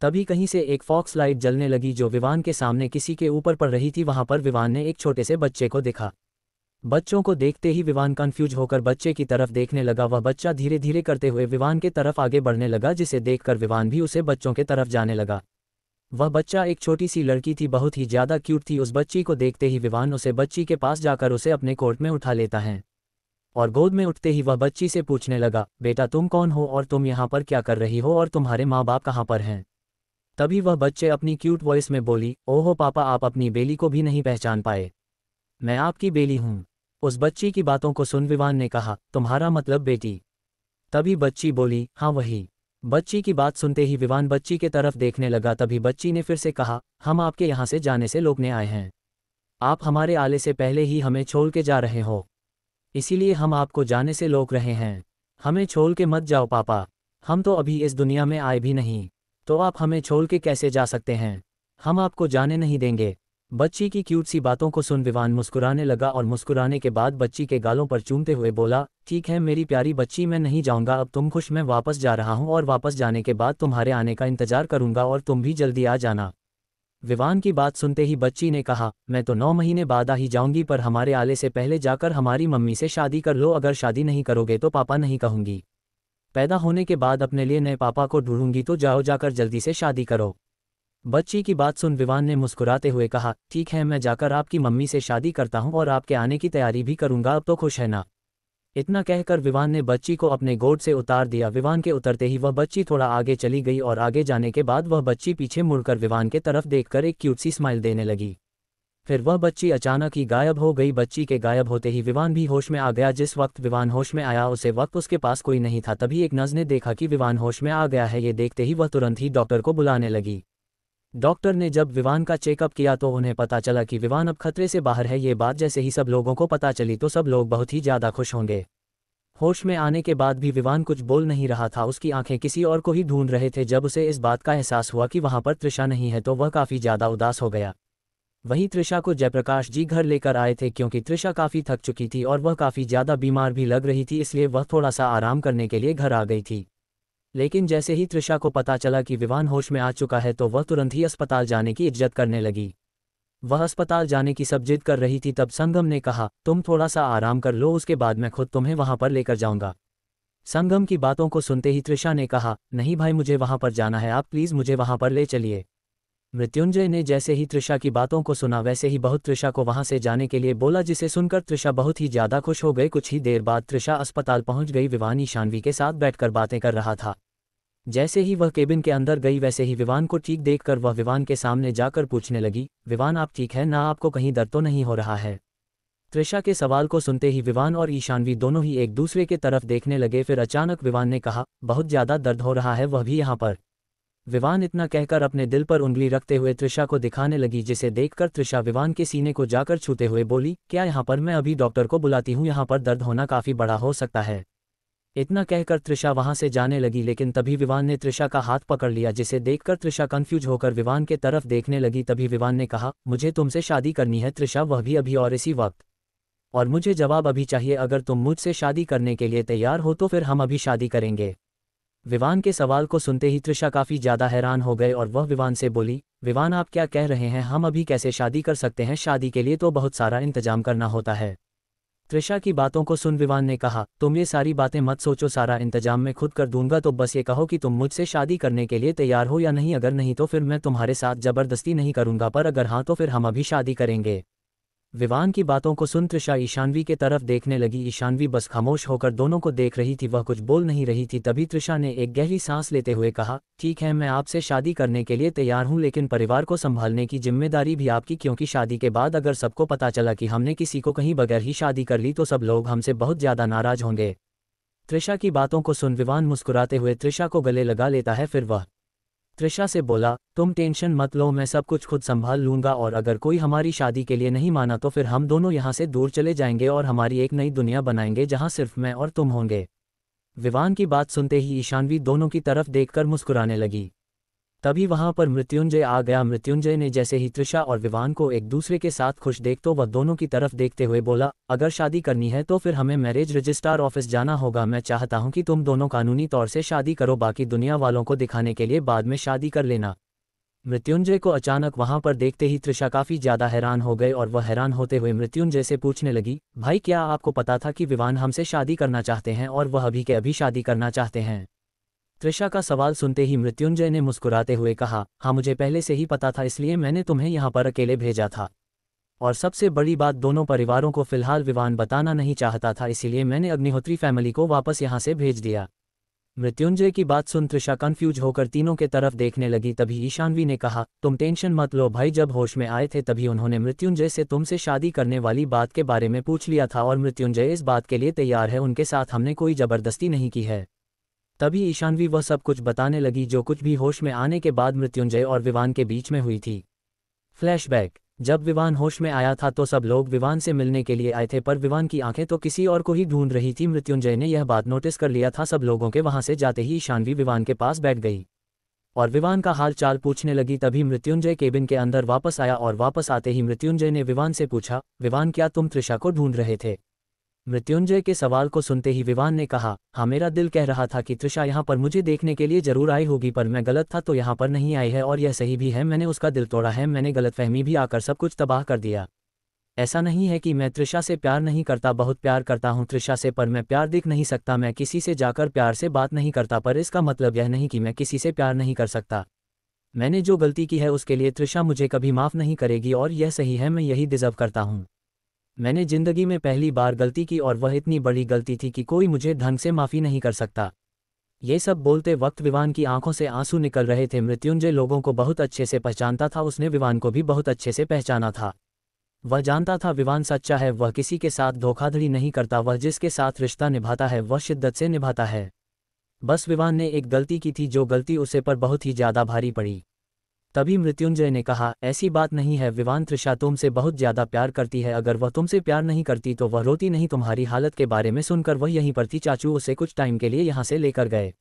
तभी कहीं से एक फॉक्स लाइट जलने लगी, जो विवान के सामने किसी के ऊपर पड़ रही थी। वहाँ पर विवान ने एक छोटे से बच्चे को देखा। बच्चों को देखते ही विवान कन्फ्यूज़ होकर बच्चे की तरफ़ देखने लगा। वह बच्चा धीरे धीरे करते हुए विवान के तरफ़ आगे बढ़ने लगा, जिसे देखकर विवान भी उसे बच्चों के तरफ़ जाने लगा। वह बच्चा एक छोटी सी लड़की थी, बहुत ही ज़्यादा क्यूट थी। उस बच्ची को देखते ही विवान उसे बच्ची के पास जाकर उसे अपने कोर्ट में उठा लेता है और गोद में उठते ही वह बच्ची से पूछने लगा, बेटा, तुम कौन हो और तुम यहाँ पर क्या कर रही हो और तुम्हारे माँ बाप कहाँ पर हैं? तभी वह बच्चे अपनी क्यूट वॉइस में बोली, ओहो, पापा, आप अपनी बेली को भी नहीं पहचान पाए। मैं आपकी बेली हूँ। उस बच्ची की बातों को सुन विवान ने कहा, तुम्हारा मतलब बेटी। तभी बच्ची बोली हाँ वही। बच्ची की बात सुनते ही विवान बच्ची के तरफ़ देखने लगा, तभी बच्ची ने फिर से कहा, हम आपके यहाँ से जाने से लोकने आए हैं। आप हमारे आले से पहले ही हमें छोड़ के जा रहे हो। इसीलिए हम आपको जाने से लोक रहे हैं। हमें छोड़ के मत जाओ पापा। हम तो अभी इस दुनिया में आए भी नहीं। तो आप हमें छोड़ के कैसे जा सकते हैं? हम आपको जाने नहीं देंगे। बच्ची की क्यूट सी बातों को सुन विवान मुस्कुराने लगा और मुस्कुराने के बाद बच्ची के गालों पर चूमते हुए बोला, ठीक है मेरी प्यारी बच्ची, मैं नहीं जाऊँगा, अब तुम खुश, मैं वापस जा रहा हूँ और वापस जाने के बाद तुम्हारे आने का इंतज़ार करूँगा और तुम भी जल्दी आ जाना। विवान की बात सुनते ही बच्ची ने कहा, मैं तो नौ महीने बाद आ ही जाऊँगी, पर हमारे आले से पहले जाकर हमारी मम्मी से शादी कर लो, अगर शादी नहीं करोगे तो पापा नहीं कहूँगी। पैदा होने के बाद अपने लिए नए पापा को ढूंढूँगी तो जाओ जाकर जल्दी से शादी करो। बच्ची की बात सुन विवान ने मुस्कुराते हुए कहा, ठीक है, मैं जाकर आपकी मम्मी से शादी करता हूँ और आपके आने की तैयारी भी करूँगा, अब तो खुश है ना? इतना कहकर विवान ने बच्ची को अपने गोद से उतार दिया। विवान के उतरते ही वह बच्ची थोड़ा आगे चली गई और आगे जाने के बाद वह बच्ची पीछे मुड़कर विवान के तरफ़ देखकर एक क्यूट सी स्माइल देने लगी। फिर वह बच्ची अचानक ही गायब हो गई। बच्ची के गायब होते ही विवान भी होश में आ गया। जिस वक्त विवान होश में आया, उसे वक्त उसके पास कोई नहीं था। तभी एक नज ने देखा कि विवान होश में आ गया है। ये देखते ही वह तुरंत ही डॉक्टर को बुलाने लगी। डॉक्टर ने जब विवान का चेकअप किया तो उन्हें पता चला कि विवान अब खतरे से बाहर है। ये बात जैसे ही सब लोगों को पता चली तो सब लोग बहुत ही ज़्यादा खुश होंगे। होश में आने के बाद भी विवान कुछ बोल नहीं रहा था। उसकी आँखें किसी और को ही ढूंढ रहे थे। जब उसे इस बात का एहसास हुआ कि वहाँ पर त्रिषा नहीं है तो वह काफ़ी ज़्यादा उदास हो गया। वहीं त्रिषा को जयप्रकाश जी घर लेकर आए थे क्योंकि त्रिषा काफ़ी थक चुकी थी और वह काफ़ी ज़्यादा बीमार भी लग रही थी, इसलिए वह थोड़ा सा आराम करने के लिए घर आ गई थी। लेकिन जैसे ही त्रिषा को पता चला कि विवान होश में आ चुका है तो वह तुरंत ही अस्पताल जाने की इज़्ज़त करने लगी। वह अस्पताल जाने की सब जिद कर रही थी तब संगम ने कहा, तुम थोड़ा सा आराम कर लो, उसके बाद मैं खुद तुम्हें वहाँ पर लेकर जाऊँगा संगम की बातों को सुनते ही त्रिषा ने कहा, नहीं भाई, मुझे वहाँ पर जाना है, आप प्लीज़ मुझे वहाँ पर ले चलिए मृत्युंजय ने जैसे ही त्रिशा की बातों को सुना, वैसे ही बहुत त्रिशा को वहाँ से जाने के लिए बोला, जिसे सुनकर त्रिशा बहुत ही ज़्यादा खुश हो गए कुछ ही देर बाद त्रिशा अस्पताल पहुँच गई। विवान ईशानवी के साथ बैठकर बातें कर रहा था। जैसे ही वह केबिन के अंदर गई, वैसे ही विवान को ठीक देखकर वह विवान के सामने जाकर पूछने लगी, विवान, आप ठीक है? ना, आपको कहीं दर्द तो नहीं हो रहा है? त्रिशा के सवाल को सुनते ही विवान और ईशानवी दोनों ही एक दूसरे के तरफ़ देखने लगे। फिर अचानक विवान ने कहा, बहुत ज़्यादा दर्द हो रहा है, वह भी यहाँ पर। विवान इतना कहकर अपने दिल पर उंगली रखते हुए त्रिशा को दिखाने लगी, जिसे देखकर त्रिशा विवान के सीने को जाकर छूते हुए बोली, क्या यहाँ पर मैं अभी डॉक्टर को बुलाती हूँ? यहाँ पर दर्द होना काफ़ी बड़ा हो सकता है। इतना कहकर त्रिशा वहाँ से जाने लगी, लेकिन तभी विवान ने त्रिशा का हाथ पकड़ लिया, जिसे देखकर त्रिशा कंफ्यूज होकर विवान के तरफ़ देखने लगी। तभी विवान ने कहा, मुझे तुमसे शादी करनी है त्रिशा वह भी अभी और इसी वक्त। और मुझे जवाब अभी चाहिए, अगर तुम मुझसे शादी करने के लिए तैयार हो तो फिर हम अभी शादी करेंगे। विवान के सवाल को सुनते ही त्रिशा काफ़ी ज़्यादा हैरान हो गए, और वह विवान से बोली, विवान, आप क्या कह रहे हैं? हम अभी कैसे शादी कर सकते हैं? शादी के लिए तो बहुत सारा इंतज़ाम करना होता है। त्रिशा की बातों को सुन विवान ने कहा, तुम ये सारी बातें मत सोचो सारा इंतज़ाम मैं खुद कर दूँगा तो बस ये कहो कि तुम मुझसे शादी करने के लिए तैयार हो या नहीं, अगर नहीं तो फिर मैं तुम्हारे साथ ज़बरदस्ती नहीं करूँगा, पर अगर हाँ तो फिर हम अभी शादी करेंगे। विवान की बातों को सुन त्रिशा ईशानवी के तरफ़ देखने लगी। ईशानवी बस खामोश होकर दोनों को देख रही थी। वह कुछ बोल नहीं रही थी। तभी त्रिशा ने एक गहरी सांस लेते हुए कहा, ठीक है, मैं आपसे शादी करने के लिए तैयार हूँ, लेकिन परिवार को संभालने की ज़िम्मेदारी भी आपकी, क्योंकि शादी के बाद अगर सबको पता चला कि हमने किसी को कहीं बगैर ही शादी कर ली तो सब लोग हमसे बहुत ज़्यादा नाराज़ होंगे। त्रिशा की बातों को सुन विवान मुस्कुराते हुए त्रिशा को गले लगा लेता है, फिर वह त्रिशा से बोला, तुम टेंशन मत लो, मैं सब कुछ खुद संभाल लूँगा और अगर कोई हमारी शादी के लिए नहीं माना तो फिर हम दोनों यहाँ से दूर चले जाएँगे और हमारी एक नई दुनिया बनाएँगे जहाँ सिर्फ़ मैं और तुम होंगे। विवान की बात सुनते ही ईशानवी दोनों की तरफ़ देखकर मुस्कुराने लगी। तभी वहाँ पर मृत्युंजय आ गया। मृत्युंजय ने जैसे ही त्रिशा और विवान को एक दूसरे के साथ खुश देख तो वह दोनों की तरफ़ देखते हुए बोला, अगर शादी करनी है तो फिर हमें मैरिज रजिस्ट्रार ऑफ़िस जाना होगा। मैं चाहता हूँ कि तुम दोनों कानूनी तौर से शादी करो, बाकी दुनिया वालों को दिखाने के लिए बाद में शादी कर लेना मृत्युंजय को अचानक वहाँ पर देखते ही त्रिशा काफ़ी ज़्यादा हैरान हो गए और वह हैरान होते हुए मृत्युंजय से पूछने लगी, भाई, क्या आपको पता था कि विवान हमसे शादी करना चाहते हैं और वह अभी के अभी शादी करना चाहते हैं? त्रिशा का सवाल सुनते ही मृत्युंजय ने मुस्कुराते हुए कहा हाँ मुझे पहले से ही पता था, इसलिए मैंने तुम्हें यहाँ पर अकेले भेजा था। और सबसे बड़ी बात, दोनों परिवारों को फ़िलहाल विवान बताना नहीं चाहता था, इसीलिए मैंने अग्निहोत्री फैमिली को वापस यहाँ से भेज दिया। मृत्युंजय की बात सुन त्रिशा कन्फ्यूज़ होकर तीनों के तरफ़ देखने लगी, तभी ईशानवी ने कहा, तुम टेंशन मत लो भाई, जब होश में आए थे तभी उन्होंने मृत्युंजय से तुमसे शादी करने वाली बात के बारे में पूछ लिया था, और मृत्युंजय इस बात के लिए तैयार है, उनके साथ हमने कोई ज़बरदस्ती नहीं की है। तभी ईशानवी वह सब कुछ बताने लगी जो कुछ भी होश में आने के बाद मृत्युंजय और विवान के बीच में हुई थी। फ्लैशबैक जब विवान होश में आया था तो सब लोग विवान से मिलने के लिए आए थे पर विवान की आँखें तो किसी और को ही ढूंढ रही थी। मृत्युंजय ने यह बात नोटिस कर लिया था, सब लोगों के वहाँ से जाते ही ईशानवी विवान के पास बैठ गई और विवान का हाल चाल पूछने लगी। तभी मृत्युंजय केबिन के अंदर वापस आया और वापस आते ही मृत्युंजय ने विवान से पूछा, विवान, क्या तुम त्रिशा को ढूंढ रहे थे? मृत्युंजय के सवाल को सुनते ही विवान ने कहा हाँ मेरा दिल कह रहा था कि त्रिशा यहाँ पर मुझे देखने के लिए ज़रूर आई होगी, पर मैं गलत था तो यहाँ पर नहीं आई है और यह सही भी है, मैंने उसका दिल तोड़ा है, मैंने गलतफहमी भी आकर सब कुछ तबाह कर दिया। ऐसा नहीं है कि मैं त्रिशा से प्यार नहीं करता, बहुत प्यार करता हूँ त्रिशा से, पर मैं प्यार दिख नहीं सकता, मैं किसी से जाकर प्यार से बात नहीं करता, पर इसका मतलब यह नहीं कि मैं किसी से प्यार नहीं कर सकता। मैंने जो गलती की है उसके लिए त्रिशा मुझे कभी माफ़ नहीं करेगी और यह सही है, मैं यही डिजर्व करता हूँ। मैंने ज़िंदगी में पहली बार गलती की और वह इतनी बड़ी गलती थी कि कोई मुझे ढंग से माफ़ी नहीं कर सकता। ये सब बोलते वक्त विवान की आँखों से आँसू निकल रहे थे। मृत्युंजय लोगों को बहुत अच्छे से पहचानता था। उसने विवान को भी बहुत अच्छे से पहचाना था। वह जानता था विवान सच्चा है, वह किसी के साथ धोखाधड़ी नहीं करता, वह जिसके साथ रिश्ता निभाता है, वह शिद्दत से निभाता है। बस विवान ने एक गलती की थी, जो गलती उसे पर बहुत ही ज़्यादा भारी पड़ी। तभी मृत्युंजय ने कहा, ऐसी बात नहीं है विवान त्रिशा तुमसे बहुत ज़्यादा प्यार करती है। अगर वह तुमसे प्यार नहीं करती तो वह रोती नहीं तुम्हारी हालत के बारे में सुनकर वह यहीं पर थी। चाचू उसे कुछ टाइम के लिए यहाँ से लेकर गए।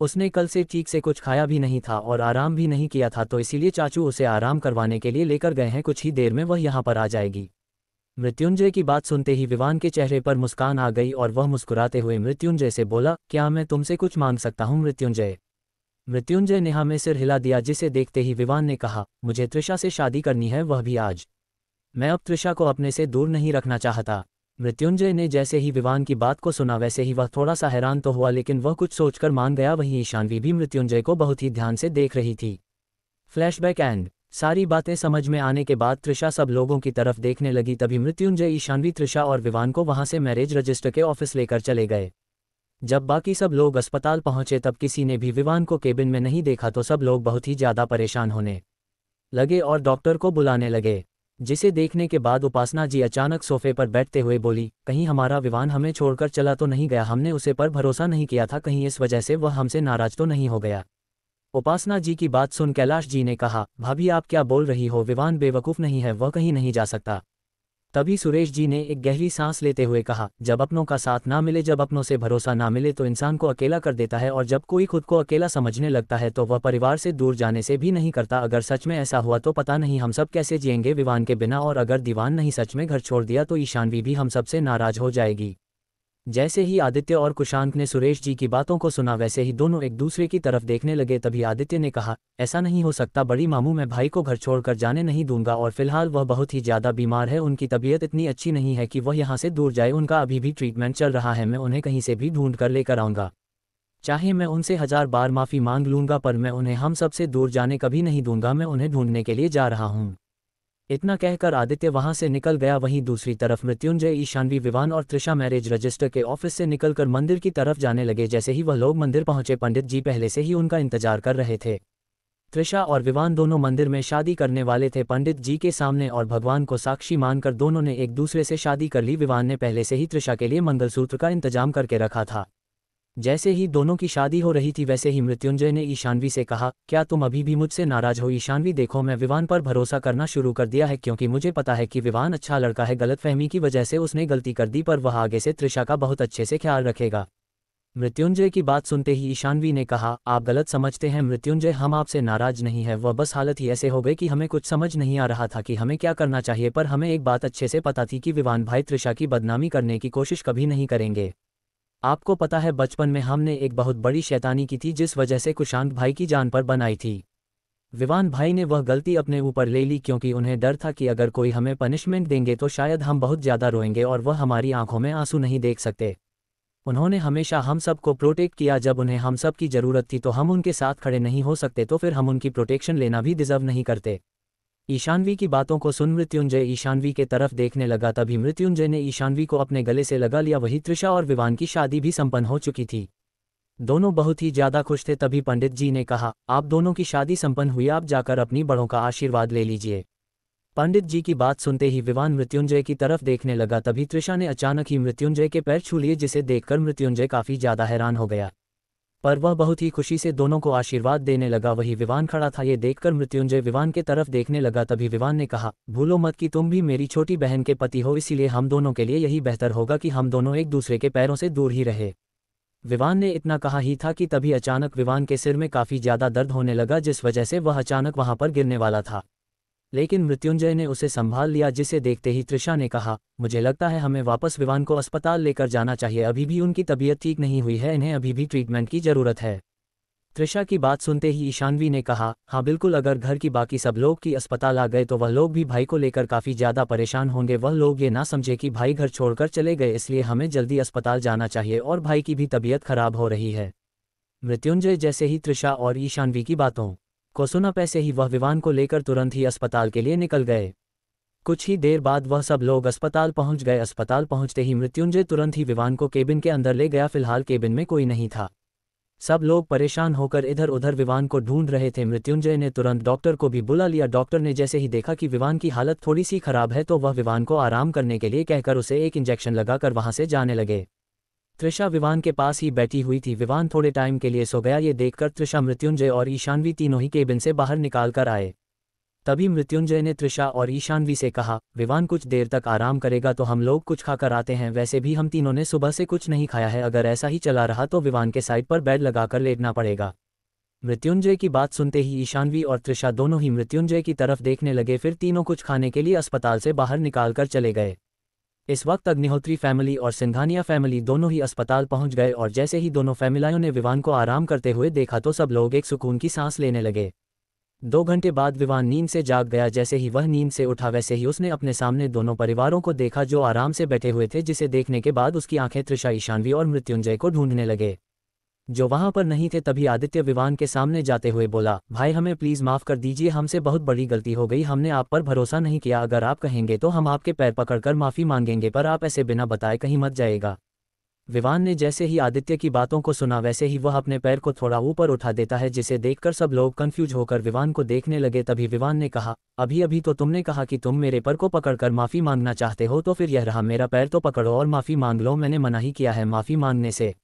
उसने कल से ठीक से कुछ खाया भी नहीं था और आराम भी नहीं किया था तो इसीलिए चाचू उसे आराम करवाने के लिए लेकर गए हैं। कुछ ही देर में वह यहाँ पर आ जाएगी। मृत्युंजय की बात सुनते ही विवान के चेहरे पर मुस्कान आ गई और वह मुस्कुराते हुए मृत्युंजय से बोला, क्या मैं तुमसे कुछ मांग सकता हूँ, मृत्युंजय? मृत्युंजय ने हमें सिर हिला दिया जिसे देखते ही विवान ने कहा, मुझे त्रिशा से शादी करनी है, वह भी आज। मैं अब त्रिशा को अपने से दूर नहीं रखना चाहता मृत्युंजय ने जैसे ही विवान की बात को सुना, वैसे ही वह थोड़ा सा हैरान तो हुआ, लेकिन वह कुछ सोचकर मान गया, वहीं ईशानवी भी मृत्युंजय को बहुत ही ध्यान से देख रही थी। फ्लैशबैक एंड सारी बातें समझ में आने के बाद त्रिशा सब लोगों की तरफ़ देखने लगी, तभी मृत्युंजय, ईशानवी त्रिशा और विवान को वहाँ से मैरिज रजिस्टर के ऑफ़िस लेकर चले गए। जब बाकी सब लोग अस्पताल पहुँचे तब किसी ने भी विवान को केबिन में नहीं देखा तो सब लोग बहुत ही ज़्यादा परेशान होने लगे और डॉक्टर को बुलाने लगे, जिसे देखने के बाद उपासना जी अचानक सोफे पर बैठते हुए बोली, कहीं हमारा विवान हमें छोड़कर चला तो नहीं गया, हमने उसे पर भरोसा नहीं किया था, कहीं इस वजह से वह हमसे नाराज़ तो नहीं हो गया। उपासना जी की बात सुन कैलाश जी ने कहा, भाभी, आप क्या बोल रही हो? विवान बेवकूफ़ नहीं है, वह कहीं नहीं जा सकता। तभी सुरेश जी ने एक गहरी सांस लेते हुए कहा, जब अपनों का साथ ना मिले, जब अपनों से भरोसा ना मिले तो इंसान को अकेला कर देता है और जब कोई खुद को अकेला समझने लगता है तो वह परिवार से दूर जाने से भी नहीं करता। अगर सच में ऐसा हुआ तो पता नहीं हम सब कैसे जिएँगे। विवान के बिना और अगर दीवान नहीं सच में घर छोड़ दिया तो ईशानवी भी हम सबसे नाराज़ हो जाएगी। जैसे ही आदित्य और कुशांक ने सुरेश जी की बातों को सुना, वैसे ही दोनों एक दूसरे की तरफ़ देखने लगे। तभी आदित्य ने कहा, ऐसा नहीं हो सकता, बड़ी मामू, मैं भाई को घर छोड़कर जाने नहीं दूँगा और फ़िलहाल वह बहुत ही ज़्यादा बीमार है, उनकी तबीयत इतनी अच्छी नहीं है कि वह यहाँ से दूर जाए, उनका अभी भी ट्रीटमेंट चल रहा है, मैं उन्हें कहीं से भी ढूंढ कर लेकर आऊँगा। चाहे मैं उनसे हज़ार बार माफ़ी मांग लूँगा, पर मैं उन्हें हम सबसे दूर जाने कभी नहीं दूँगा, मैं उन्हें ढूँढने के लिए जा रहा हूँ। इतना कहकर आदित्य वहाँ से निकल गया। वहीं दूसरी तरफ़ मृत्युंजय ईशानवी विवान और त्रिशा मैरिज रजिस्टर के ऑफ़िस से निकलकर मंदिर की तरफ़ जाने लगे। जैसे ही वह लोग मंदिर पहुँचे, पंडित जी पहले से ही उनका इंतज़ार कर रहे थे। त्रिशा और विवान दोनों मंदिर में शादी करने वाले थे। पंडित जी के सामने और भगवान को साक्षी मानकर दोनों ने एक दूसरे से शादी कर ली। विवान ने पहले से ही त्रिशा के लिए मंगलसूत्र का इंतज़ाम करके रखा था। जैसे ही दोनों की शादी हो रही थी, वैसे ही मृत्युंजय ने ईशानवी से कहा, क्या तुम अभी भी मुझसे नाराज़ हो? ईशानवी, देखो, मैं विवान पर भरोसा करना शुरू कर दिया है, क्योंकि मुझे पता है कि विवान अच्छा लड़का है। गलतफहमी की वजह से उसने गलती कर दी, पर वह आगे से त्रिशा का बहुत अच्छे से ख्याल रखेगा। मृत्युंजय की बात सुनते ही ईशानवी ने कहा, आप गलत समझते हैं, मृत्युंजय, हम आपसे नाराज़ नहीं है। वह बस हालत ही ऐसे हो गई कि हमें कुछ समझ नहीं आ रहा था कि हमें क्या करना चाहिए, पर हमें एक बात अच्छे से पता थी कि विवान भाई त्रिशा की बदनामी करने की कोशिश कभी नहीं करेंगे। आपको पता है बचपन में हमने एक बहुत बड़ी शैतानी की थी जिस वजह से कुशांत भाई की जान पर बनाई थी। विवान भाई ने वह गलती अपने ऊपर ले ली क्योंकि उन्हें डर था कि अगर कोई हमें पनिशमेंट देंगे तो शायद हम बहुत ज़्यादा रोएँगे और वह हमारी आँखों में आँसू नहीं देख सकते। उन्होंने हमेशा हम सबको प्रोटेक्ट किया, जब उन्हें हम सब की ज़रूरत थी तो हम उनके साथ खड़े नहीं हो सकते तो फिर हम उनकी प्रोटेक्शन लेना भी डिजर्व नहीं करते। ईशानवी की बातों को सुन मृत्युंजय ईशानवी के तरफ़ देखने लगा, तभी मृत्युंजय ने ईशानवी को अपने गले से लगा लिया। वही त्रिषा और विवान की शादी भी संपन्न हो चुकी थी। दोनों बहुत ही ज़्यादा खुश थे, तभी पंडित जी ने कहा, आप दोनों की शादी संपन्न हुई, आप जाकर अपनी बड़ों का आशीर्वाद ले लीजिए पंडित जी की बात सुनते ही विवान मृत्युंजय की तरफ़ देखने लगा, तभी त्रिषा ने अचानक ही मृत्युंजय के पैर छू लिए, जिसे देखकर मृत्युंजय काफ़ी ज़्यादा हैरान हो गया। पर वह बहुत ही खुशी से दोनों को आशीर्वाद देने लगा। वही विवान खड़ा था, ये देखकर मृत्युंजय विवान के तरफ़ देखने लगा। तभी विवान ने कहा, भूलो मत कि तुम भी मेरी छोटी बहन के पति हो, इसीलिए हम दोनों के लिए यही बेहतर होगा कि हम दोनों एक दूसरे के पैरों से दूर ही रहे। विवान ने इतना कहा ही था कि तभी अचानक विवान के सिर में काफ़ी ज़्यादा दर्द होने लगा, जिस वजह से वह अचानक वहाँ पर गिरने वाला था। लेकिन मृत्युंजय ने उसे संभाल लिया, जिसे देखते ही त्रिशा ने कहा, मुझे लगता है हमें वापस विवान को अस्पताल लेकर जाना चाहिए। अभी भी उनकी तबीयत ठीक नहीं हुई है, इन्हें अभी भी ट्रीटमेंट की ज़रूरत है। त्रिशा की बात सुनते ही ईशानवी ने कहा हाँ बिल्कुल, अगर घर की बाकी सब लोग की अस्पताल आ गए तो वह लोग भी भाई को लेकर काफ़ी ज़्यादा परेशान होंगे। वह लोग ये ना समझे कि भाई घर छोड़कर चले गए, इसलिए हमें जल्दी अस्पताल जाना चाहिए और भाई की भी तबीयत खराब हो रही है। मृत्युंजय जैसे ही त्रिशा और ईशानवी की बातों को सुना पैसे ही वह विवान को लेकर तुरंत ही अस्पताल के लिए निकल गए। कुछ ही देर बाद वह सब लोग अस्पताल पहुँच गए। अस्पताल पहुँचते ही मृत्युंजय तुरंत ही विवान को केबिन के अंदर ले गया। फ़िलहाल केबिन में कोई नहीं था। सब लोग परेशान होकर इधर उधर विवान को ढूंढ रहे थे। मृत्युंजय ने तुरंत डॉक्टर को भी बुला लिया। डॉक्टर ने जैसे ही देखा कि विवान की हालत थोड़ी सी खराब है तो वह विवान को आराम करने के लिए कहकर उसे एक इंजेक्शन लगाकर वहाँ से जाने लगे। त्रिशा विवान के पास ही बैठी हुई थी। विवान थोड़े टाइम के लिए सो गया। ये देखकर त्रिशा मृत्युंजय और ईशानवी तीनों ही केबिन से बाहर निकाल कर आए। तभी मृत्युंजय ने त्रिशा और ईशानवी से कहा, विवान कुछ देर तक आराम करेगा तो हम लोग कुछ खाकर आते हैं। वैसे भी हम तीनों ने सुबह से कुछ नहीं खाया है। अगर ऐसा ही चला रहा तो विवान के साइड पर बेड लगाकर लेटना पड़ेगा मृत्युंजय की बात सुनते ही ईशानवी और त्रिशा दोनों ही मृत्युंजय की तरफ़ देखने लगे। फिर तीनों कुछ खाने के लिए अस्पताल से बाहर निकाल कर चले गए। इस वक्त अग्निहोत्री फैमिली और सिंघानिया फैमिली दोनों ही अस्पताल पहुँच गए और जैसे ही दोनों फैमिलियों ने विवान को आराम करते हुए देखा तो सब लोग एक सुकून की सांस लेने लगे। दो घंटे बाद विवान नींद से जाग गया, जैसे ही वह नींद से उठा, वैसे ही उसने अपने सामने दोनों परिवारों को देखा जो आराम से बैठे हुए थे, जिसे देखने के बाद उसकी आँखें त्रिशा ईशानवी और मृत्युंजय को ढूँढने लगे। जो वहाँ पर नहीं थे तभी आदित्य विवान के सामने जाते हुए बोला, भाई हमें प्लीज़ माफ़ कर दीजिए, हमसे बहुत बड़ी गलती हो गई, हमने आप पर भरोसा नहीं किया, अगर आप कहेंगे तो हम आपके पैर पकड़कर माफ़ी मांगेंगे, पर आप ऐसे बिना बताए कहीं मत जाएगा। विवान ने जैसे ही आदित्य की बातों को सुना, वैसे ही वह अपने पैर को थोड़ा ऊपर उठा देता है, जिसे देखकर सब लोग कंफ्यूज होकर विवान को देखने लगे। तभी विवान ने कहा अभी अभी तो तुमने कहा कि तुम मेरे पर को पकड़कर माफ़ी मांगना चाहते हो तो फिर यह रहा, मेरा पैर तो पकड़ो और माफ़ी मांग लो, मैंने मना ही किया है माफ़ी मांगने से।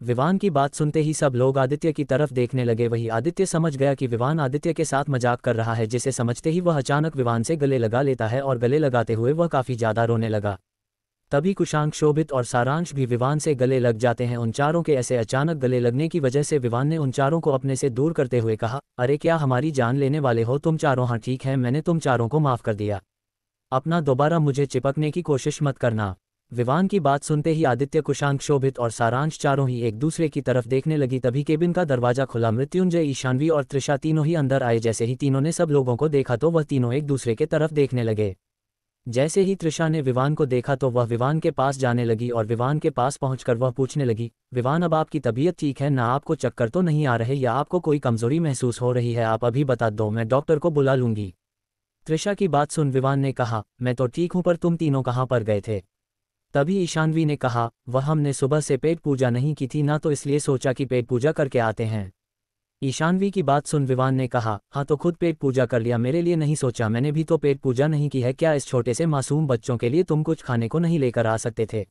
विवान की बात सुनते ही सब लोग आदित्य की तरफ़ देखने लगे। वही आदित्य समझ गया कि विवान आदित्य के साथ मज़ाक कर रहा है, जिसे समझते ही वह अचानक विवान से गले लगा लेता है और गले लगाते हुए वह काफ़ी ज़्यादा रोने लगा। तभी कुशांक, शोभित और सारांश भी विवान से गले लग जाते हैं। उन चारों के ऐसे अचानक गले लगने की वजह से विवान ने उन चारों को अपने से दूर करते हुए कहा, अरे क्या हमारी जान लेने वाले हो? तुम चारों हाँ ठीक है, मैंने तुम चारों को माफ़ कर दिया। अपना दोबारा मुझे चिपकने की कोशिश मत करना। विवान की बात सुनते ही आदित्य कुशांक शोभित और सारांश चारों ही एक दूसरे की तरफ़ देखने लगी तभी केबिन का दरवाज़ा खुला, मृत्युंजय, ईशानवी और त्रिषा तीनों ही अंदर आए। जैसे ही तीनों ने सब लोगों को देखा तो वह तीनों एक दूसरे के तरफ़ देखने लगे। जैसे ही त्रिषा ने विवान को देखा तो वह विवान के पास जाने लगी और विवान के पास पहुंचकर वह पूछने लगी, विवान, अब आपकी तबीयत ठीक है? ना, आपको चक्कर तो नहीं आ रहे? या आपको कोई कमज़ोरी महसूस हो रही है? आप अभी बता दो, मैं डॉक्टर को बुला लूँगी। त्रिषा की बात सुन विवान ने कहा, मैं तो ठीक हूँ, पर तुम तीनों कहाँ पर गए थे? तभी ईशानवी ने कहा, वह हमने सुबह से पेट पूजा नहीं की थी, ना तो इसलिए सोचा कि पेट पूजा करके आते हैं। ईशानवी की बात सुन विवान ने कहा हाँ तो खुद पेट पूजा कर लिया, मेरे लिए नहीं सोचा, मैंने भी तो पेट पूजा नहीं की है, क्या इस छोटे से मासूम बच्चों के लिए तुम कुछ खाने को नहीं लेकर आ सकते थे?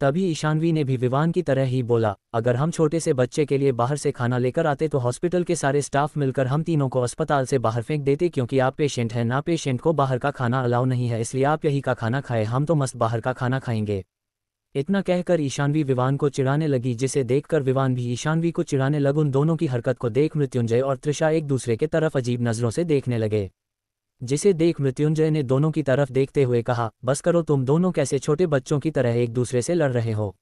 तभी ईशानवी ने भी विवान की तरह ही बोला, अगर हम छोटे से बच्चे के लिए बाहर से खाना लेकर आते तो हॉस्पिटल के सारे स्टाफ मिलकर हम तीनों को अस्पताल से बाहर फेंक देते क्योंकि आप पेशेंट हैं, ना पेशेंट को बाहर का खाना अलाउ नहीं है, इसलिए आप यही का खाना खाए, हम तो मस्त बाहर का खाना खाएँगे। इतना कहकर ईशानवी विवान को चिढ़ाने लगी, जिसे देखकर विवान भी ईशानवी को चिढ़ाने लग उन दोनों की हरकत को देख मृत्युंजय और त्रिषा एक दूसरे के तरफ़ अजीब नज़रों से देखने लगे। जिसे देख मृत्युंजय ने दोनों की तरफ़ देखते हुए कहा, बस करो तुम दोनों कैसे छोटे बच्चों की तरह एक दूसरे से लड़ रहे हो।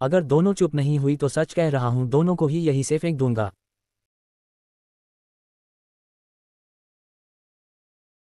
अगर दोनों चुप नहीं हुई तो सच कह रहा हूँ, दोनों को ही यही से फेंक दूँगा।